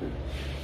フフ。